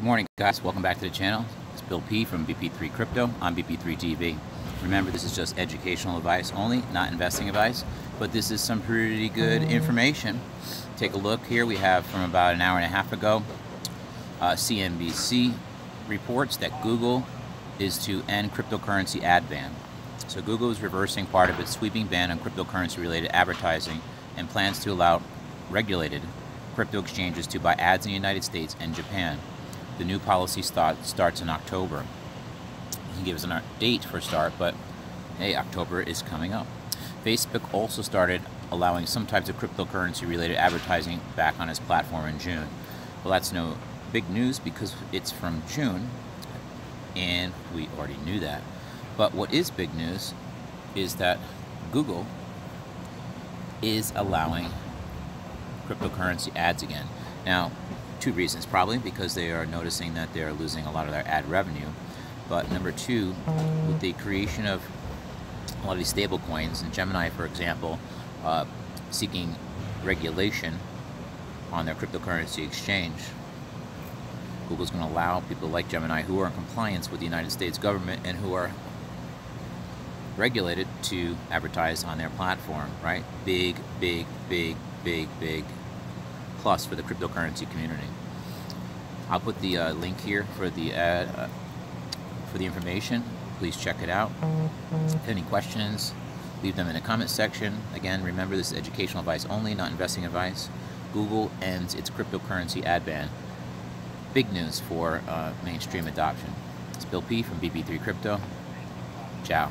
Good morning, guys. Welcome back to the channel. It's Bill P from BP3 Crypto on BP3 TV. Remember, this is just educational advice only, not investing advice, but this is some pretty good information. Take a look here. We have from about an hour and a half ago, uh, CNBC reports that Google is to end cryptocurrency ad ban. So Google is reversing part of its sweeping ban on cryptocurrency related advertising and plans to allow regulated crypto exchanges to buy ads in the United States and Japan. The new policy start, starts in October. He gives a uh, date for start, but hey, October is coming up. Facebook also started allowing some types of cryptocurrency related advertising back on its platform in June. Well, that's no big news because it's from June, and we already knew that. But what is big news is that Google is allowing cryptocurrency ads again. Now, two reasons probably because they are noticing that they're losing a lot of their ad revenue. But number two, with the creation of a lot of these stable coins, and Gemini, for example, uh, seeking regulation on their cryptocurrency exchange, Google's going to allow people like Gemini who are in compliance with the United States government and who are regulated to advertise on their platform, right? Big, big, big, big, big plus for the cryptocurrency community. I'll put the uh, link here for the ad, uh, for the information. Please check it out. Any questions, leave them in the comment section. Again, remember this is educational advice only, not investing advice. Google ends its cryptocurrency ad ban. Big news for uh, mainstream adoption. It's Bill P from BP3 Crypto. Ciao.